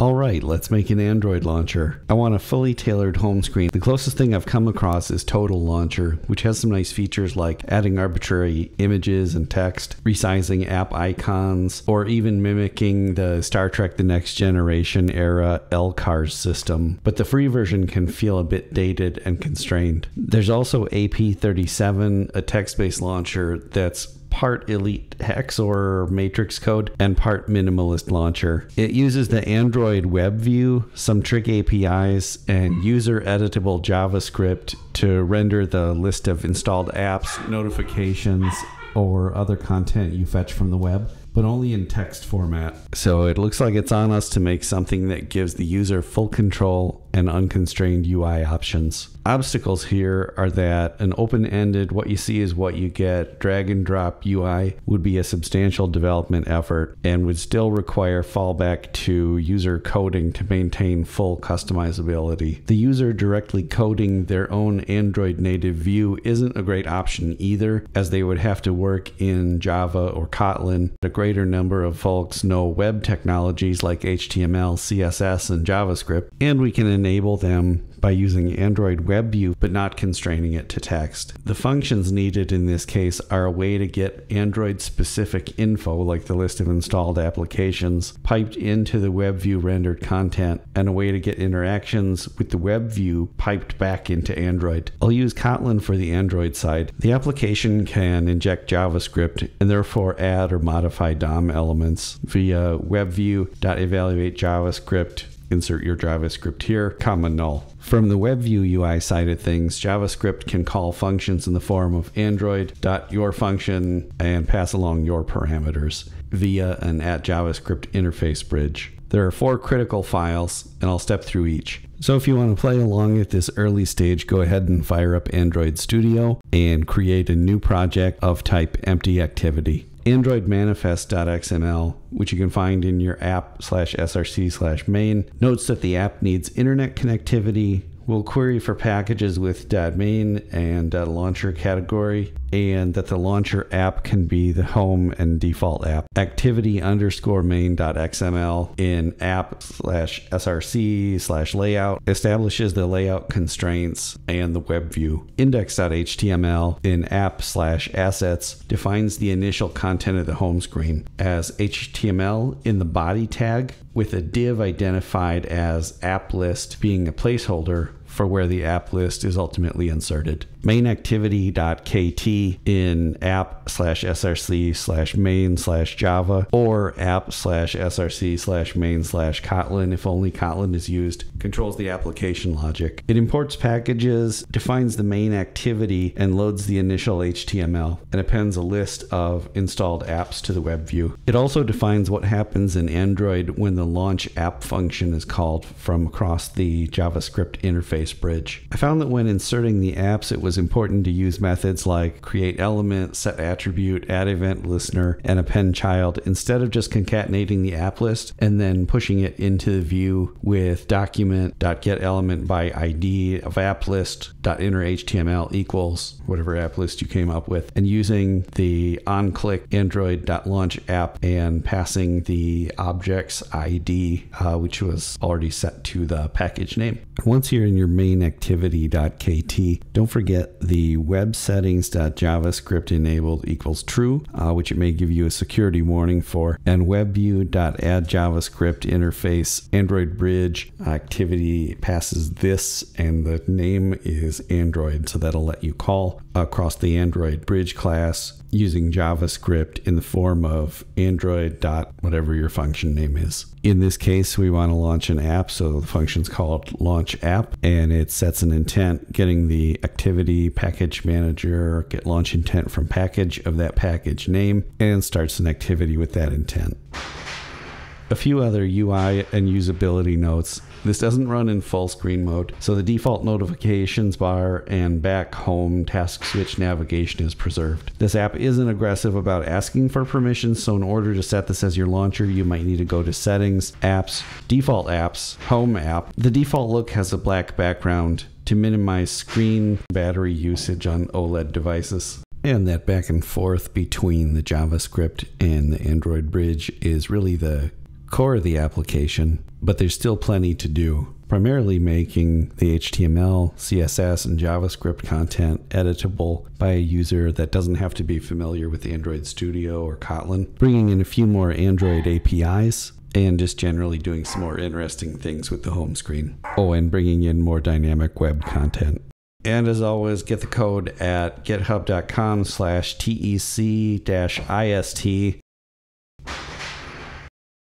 All right, let's make an Android launcher. I want a fully tailored home screen. The closest thing I've come across is Total Launcher, which has some nice features like adding arbitrary images and text, resizing app icons, or even mimicking the Star Trek The Next Generation era LCARS system. But the free version can feel a bit dated and constrained. There's also AP37, a text based launcher that's part Elite Hex or Matrix code and part Minimalist Launcher. It uses the Android Web View, some trick APIs, and user editable JavaScript to render the list of installed apps, notifications, or other content you fetch from the web but only in text format. So it looks like it's on us to make something that gives the user full control and unconstrained UI options. Obstacles here are that an open ended, what you see is what you get, drag and drop UI would be a substantial development effort and would still require fallback to user coding to maintain full customizability. The user directly coding their own Android native view isn't a great option either, as they would have to work in Java or Kotlin. A greater number of folks know web technologies like HTML, CSS, and JavaScript, and we can enable them by using Android WebView but not constraining it to text. The functions needed in this case are a way to get Android specific info, like the list of installed applications, piped into the WebView rendered content, and a way to get interactions with the WebView piped back into Android. I'll use Kotlin for the Android side. The application can inject JavaScript and therefore add or modify DOM elements via WebView.evaluateJavaScript insert your JavaScript here, comma null. From the WebView UI side of things, JavaScript can call functions in the form of Android.yourfunction and pass along your parameters via an at JavaScript interface bridge. There are four critical files, and I'll step through each. So if you want to play along at this early stage, go ahead and fire up Android Studio and create a new project of type empty activity. Android manifest.xml, which you can find in your app slash src slash main, notes that the app needs internet connectivity, will query for packages with .main and .launcher category, and that the launcher app can be the home and default app. Activity underscore main.xml in app slash src slash layout establishes the layout constraints and the web view. Index.html in app slash assets defines the initial content of the home screen as HTML in the body tag with a div identified as app list being a placeholder for where the app list is ultimately inserted. mainactivity.kt in app slash src slash main slash java or app slash src slash main slash kotlin if only kotlin is used controls the application logic. It imports packages defines the main activity and loads the initial html and appends a list of installed apps to the web view. It also defines what happens in android when the launch app function is called from across the javascript interface bridge. I found that when inserting the apps it was important to use methods like create element, set attribute, add event listener, and append child instead of just concatenating the app list and then pushing it into the view with document.getElementById by ID of app list dot inner HTML equals whatever app list you came up with and using the on click Android.launch app and passing the object's ID, uh, which was already set to the package name. Once you're in your main activity.kt, don't forget the web settings.javascript enabled equals true, uh, which it may give you a security warning for, and webview.addJavascript interface Android bridge activity passes this, and the name is Android, so that'll let you call across the Android bridge class using JavaScript in the form of Android dot whatever your function name is. In this case, we want to launch an app, so the function's called launch app, and it sets an intent, getting the activity package manager, get launch intent from package of that package name, and starts an activity with that intent. A few other UI and usability notes. This doesn't run in full screen mode, so the default notifications bar and back home task switch navigation is preserved. This app isn't aggressive about asking for permissions, so in order to set this as your launcher, you might need to go to settings, apps, default apps, home app. The default look has a black background to minimize screen battery usage on OLED devices. And that back and forth between the JavaScript and the Android bridge is really the core of the application, but there's still plenty to do. Primarily making the HTML, CSS, and JavaScript content editable by a user that doesn't have to be familiar with Android Studio or Kotlin, bringing in a few more Android APIs, and just generally doing some more interesting things with the home screen. Oh, and bringing in more dynamic web content. And as always, get the code at github.com slash TEC-IST